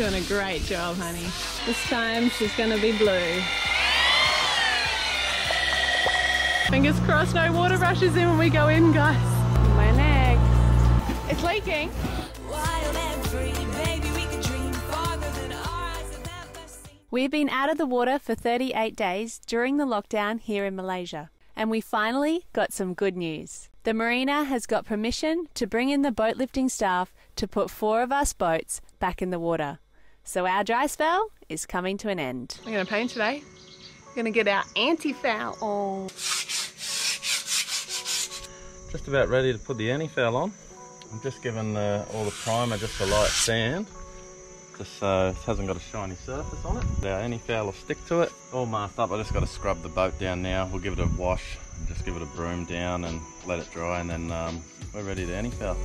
Doing a great job, honey. This time she's gonna be blue. Fingers crossed no water rushes in when we go in, guys. My neck. It's leaking. We've been out of the water for 38 days during the lockdown here in Malaysia, and we finally got some good news. The marina has got permission to bring in the boat lifting staff to put four of us boats back in the water. So our dry spell is coming to an end. We're gonna paint today. We're gonna get our anti-foul on. Just about ready to put the anti-foul on. I'm just giving uh, all the primer just a light sand just so it hasn't got a shiny surface on it. Our anti-foul will stick to it. All marked up, I just got to scrub the boat down now. We'll give it a wash, and just give it a broom down and let it dry and then um, we're ready to anti-foul.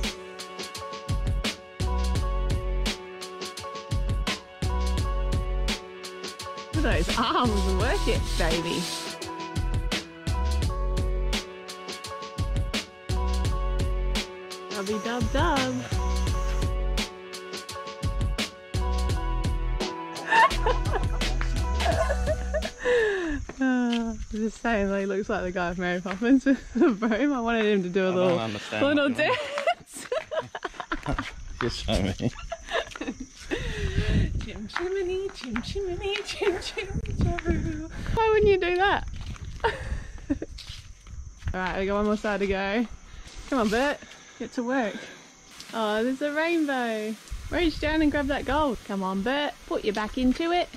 Those arms, work it, baby. Dubby dub dub. Just saying, he looks like the guy from Mary Poppins with the broom. I wanted him to do a I little, little dance. Just show me. Chim chimney, chim chimney, chim chim chim. Why wouldn't you do that? Alright, we got one more side to go. Come on, Bert. Get to work. Oh, there's a rainbow. Reach down and grab that gold. Come on, Bert. Put your back into it.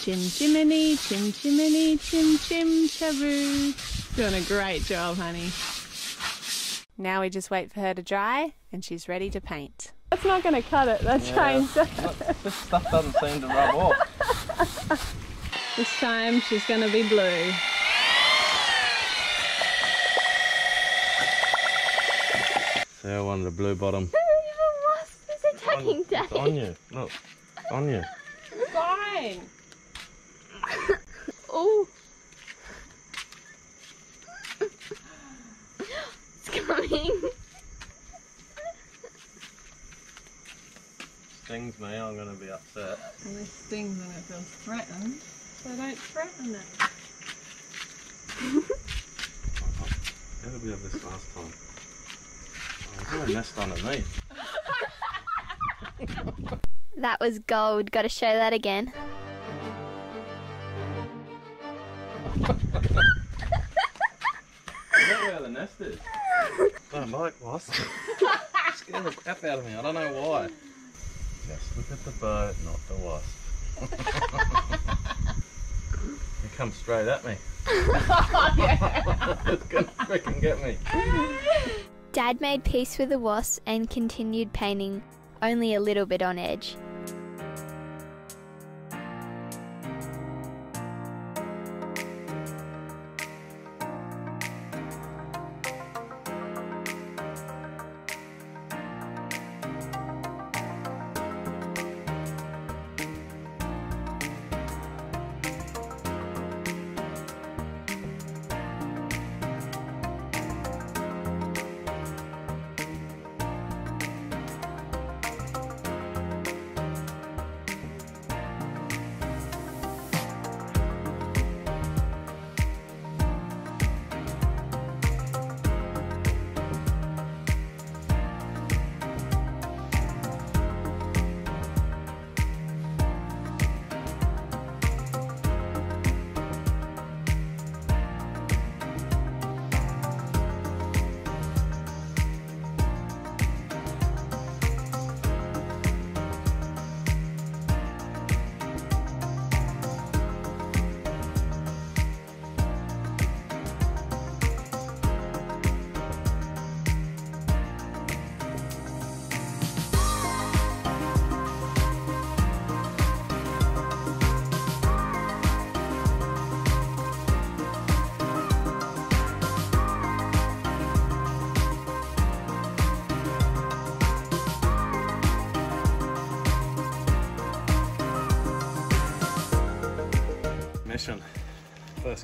Chim chimney, chim chimney, chim chim chaboo. Doing a great job, honey. Now we just wait for her to dry and she's ready to paint. That's not going to cut it. That train's this stuff doesn't seem to rub off. This time she's going to be blue. See, I wanted a blue bottom. Who's attacking It's on you. Look, it's on you. Fine. Oh. it's coming. Stings me, I'm going to be upset. And this stings when it feels threatened, so don't threaten it. How did we have this last time? Oh, it's all messed on me. That was gold. Got to show that again. Is that where the nest is? don't like wasps. Scare the crap out of me. I don't know why. Just look at the boat, not the wasp. you come straight at me. it's gonna freaking get me. Dad made peace with the wasp and continued painting, only a little bit on edge.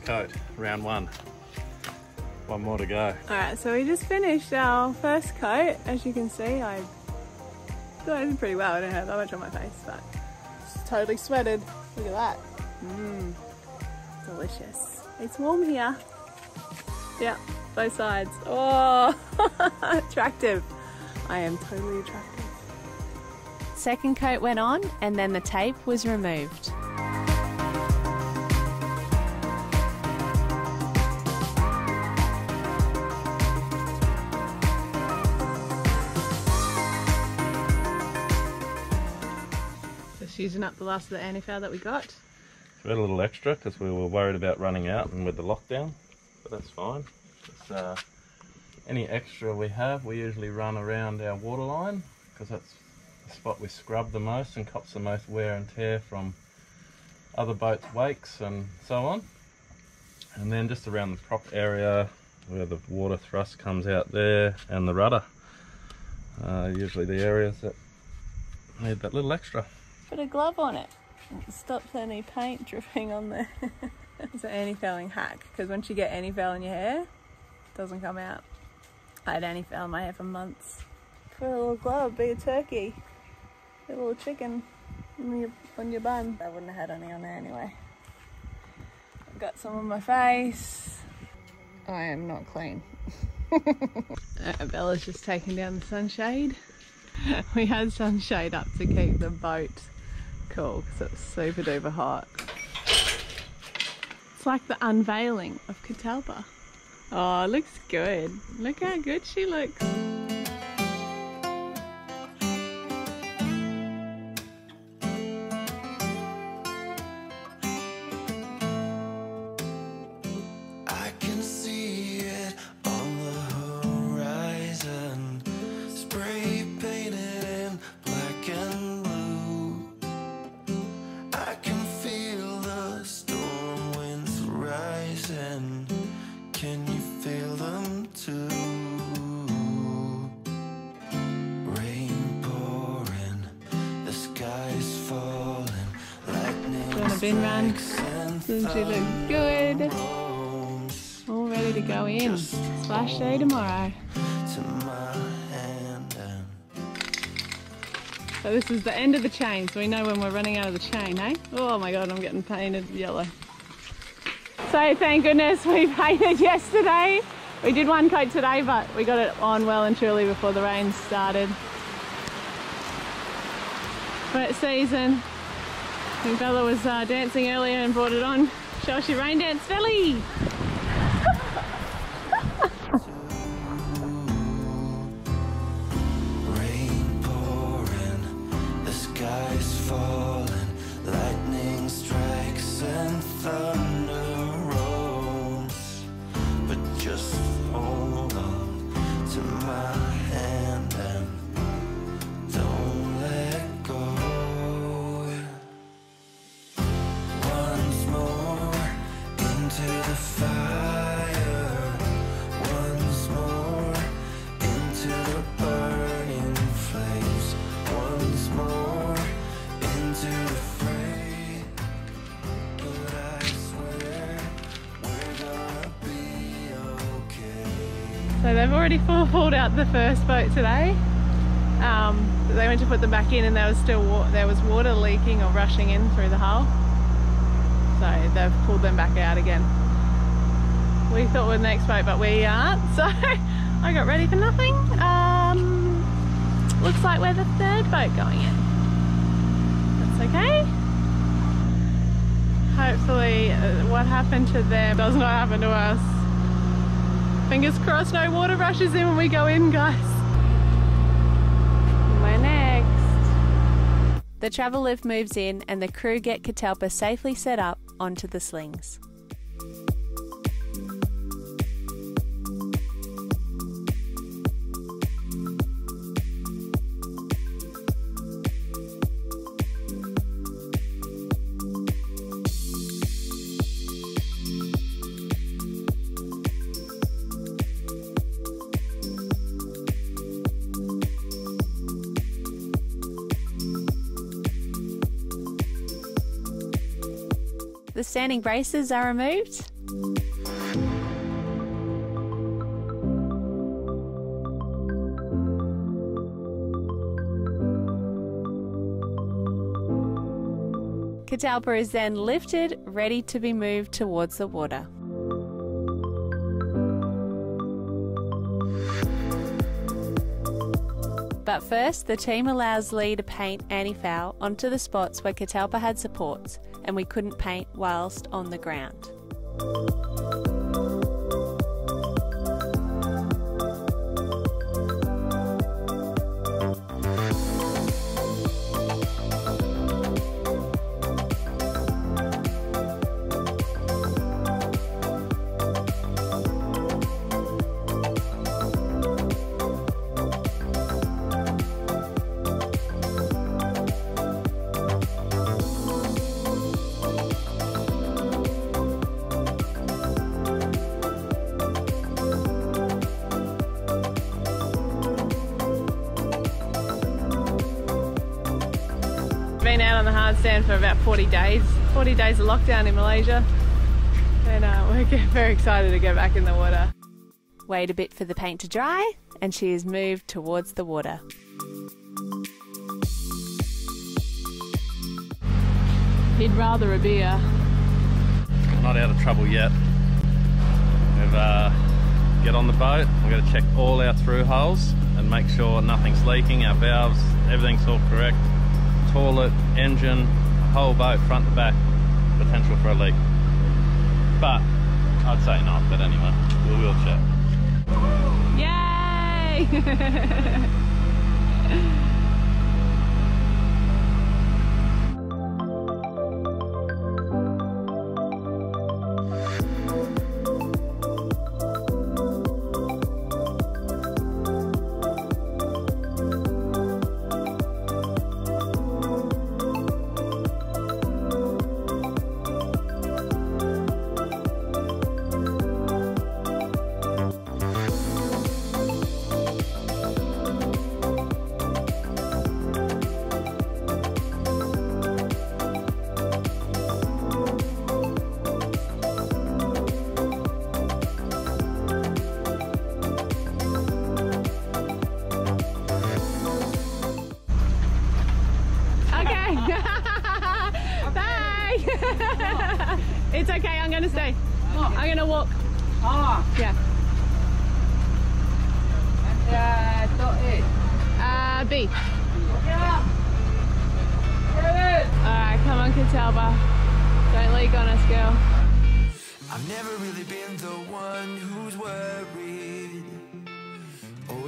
Coat, round one. One more to go. Alright, so we just finished our first coat. As you can see, I It's pretty well. I don't have that much on my face, but it's totally sweated. Look at that. Mmm. Delicious. It's warm here. Yeah, both sides. Oh, attractive. I am totally attractive. Second coat went on and then the tape was removed. Using up the last of the antifoul that we got. We had a little extra because we were worried about running out and with the lockdown, but that's fine. Uh, any extra we have, we usually run around our waterline because that's the spot we scrub the most and cops the most wear and tear from other boats' wakes and so on. And then just around the prop area where the water thrust comes out there and the rudder. Uh, usually the areas that need that little extra. Put a glove on it. It stops any paint dripping on there. it's an anti-fouling hack because once you get anti-foul in your hair, it doesn't come out. I had anti-foul in my hair for months. Put a little glove, be a turkey, be a little chicken on your, on your bun. I wouldn't have had any on there anyway. I've got some on my face. I am not clean. uh, Bella's just taking down the sunshade. we had sunshade up to keep the boat cool because it's super duper hot. It's like the unveiling of Catalpa. Oh, looks good. Look how good she looks. Bin run. Doesn't she look good? All ready to go in. Splash day tomorrow. So this is the end of the chain, so we know when we're running out of the chain, eh? Oh my god, I'm getting painted yellow. So thank goodness we painted yesterday. We did one coat today, but we got it on well and truly before the rain started. Wet season. Think Bella was uh, dancing earlier and brought it on. Us your rain dance belly. Rain pouring, the So they've already full pulled out the first boat today. Um, they went to put them back in and there was still there was water leaking or rushing in through the hull. So they've pulled them back out again. We thought we are the next boat, but we aren't. So I got ready for nothing. Um, looks like we're the third boat going in. That's okay. Hopefully, uh, what happened to them does not happen to us. Fingers crossed no water rushes in when we go in, guys. We're next. The travel lift moves in and the crew get Catalpa safely set up onto the slings. standing braces are removed. Catalpa is then lifted, ready to be moved towards the water. But first, the team allows Lee to paint antifoul onto the spots where Catalpa had supports and we couldn't paint whilst on the ground. Stand for about 40 days. 40 days of lockdown in Malaysia. And uh, we're very excited to go back in the water. Wait a bit for the paint to dry, and she is moved towards the water. He'd rather a beer. We're not out of trouble yet. We've uh, get on the boat. We're going to check all our through holes and make sure nothing's leaking. Our valves, everything's all correct. Toilet, engine, whole boat, front to back. Potential for a leak, but I'd say not. But anyway, we will check. Yay!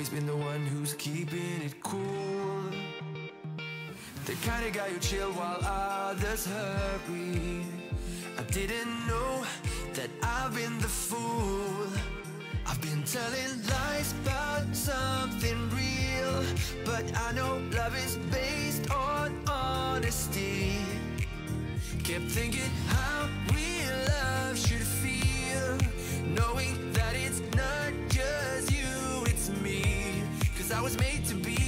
Always been the one who's keeping it cool. The kind of guy who chill while others hurry. I didn't know that I've been the fool. I've been telling lies about something real. But I know love is based on honesty. Kept thinking how I was made to be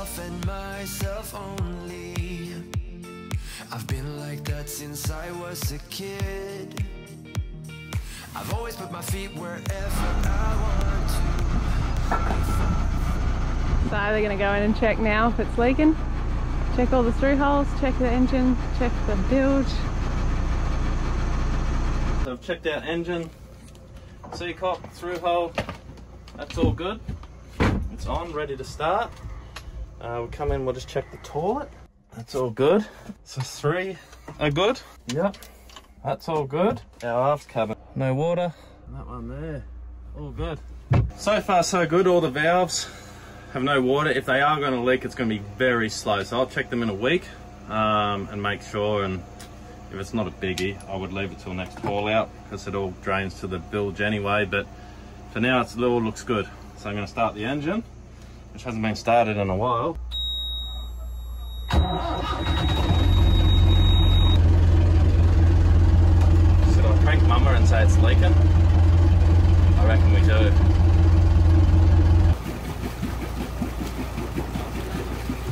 myself and myself only. I've been like that since I was a kid. I've always put my feet wherever I want to. So they're gonna go in and check now if it's leaking. Check all the through holes, check the engine, check the bilge. So I've checked out engine, seacock, through hole, that's all good. It's on, ready to start. Uh, we'll come in, we'll just check the toilet. That's all good. So three are good. Yep, that's all good. Our aft cabin, no water. That one there, all good. So far so good, all the valves have no water. If they are going to leak, it's going to be very slow. So I'll check them in a week um, and make sure and If it's not a biggie, I would leave it till next haul out because it all drains to the bilge anyway. But for now, it all looks good. So I'm going to start the engine, which hasn't been started in a while. Should I prank mama and say it's leaking? I reckon we do.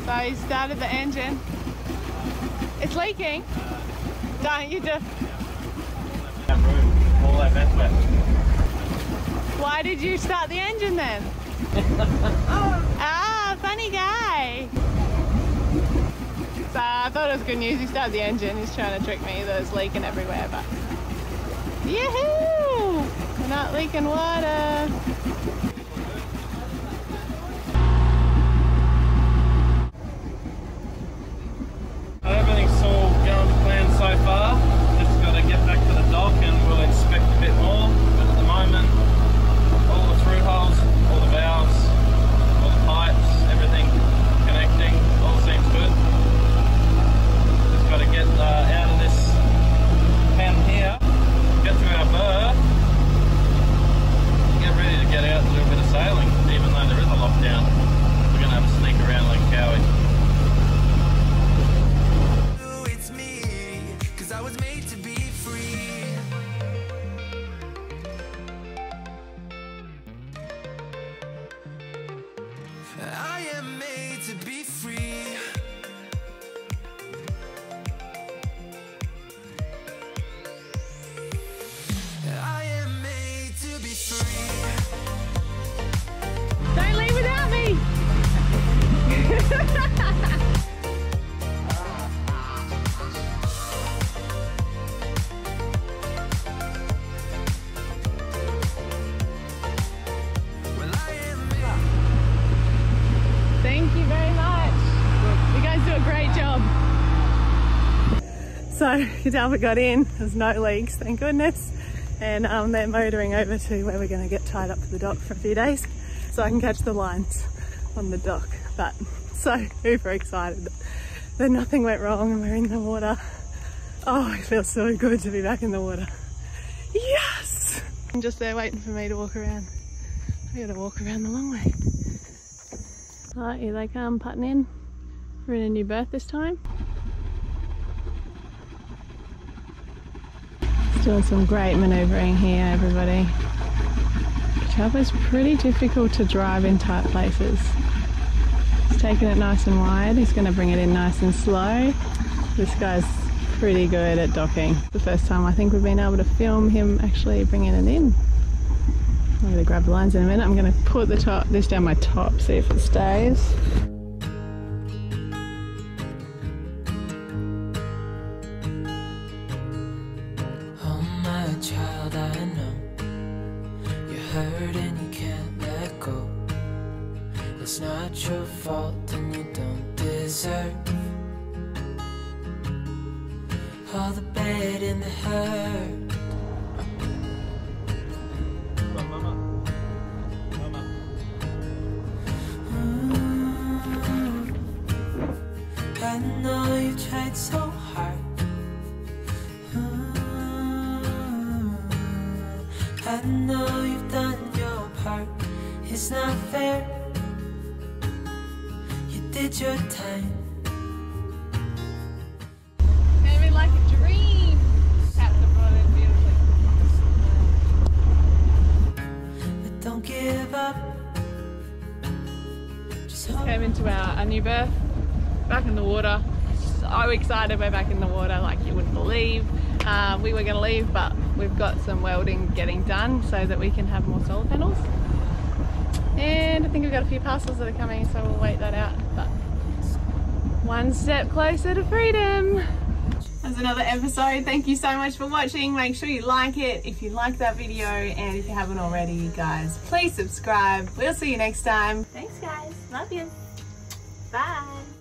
So he started the engine. It's leaking. Don't you just. That room, all that vent wet. Why did you start the engine then? Ah, funny guy. So I thought it was good news. He started the engine. He's trying to trick me that it's leaking everywhere, but. Yahoo! We're not leaking water. I So Catalpa got in, there's no leaks, thank goodness. And um, they're motoring over to where we're gonna get tied up to the dock for a few days so I can catch the lines on the dock. But so super excited that nothing went wrong and we're in the water. Oh, it feels so good to be back in the water. Yes! I'm just there waiting for me to walk around. I gotta walk around the long way. Right, here they come putting in. We're in a new berth this time. Doing some great manoeuvring here, everybody. Catalpa's pretty difficult to drive in tight places. He's taking it nice and wide. He's going to bring it in nice and slow. This guy's pretty good at docking. The first time I think we've been able to film him actually bringing it in. I'm going to grab the lines in a minute. I'm going to put the top this down my top, see if it stays. All the bad and the hurt. Mm. I know you tried so hard. Mm. I know you've done your part. It's not fair. You did your time. Just Came into our, our new berth, back in the water. So excited we're back in the water like you wouldn't believe. Uh, we were to leave, but we've got some welding getting done so that we can have more solar panels. And I think we've got a few parcels that are coming, so we'll wait that out. But one step closer to freedom. Another episode. Thank you so much for watching. Make sure you like it if you like that video, and if you haven't already, guys, please subscribe. We'll see you next time. Thanks, guys. Love you. Bye.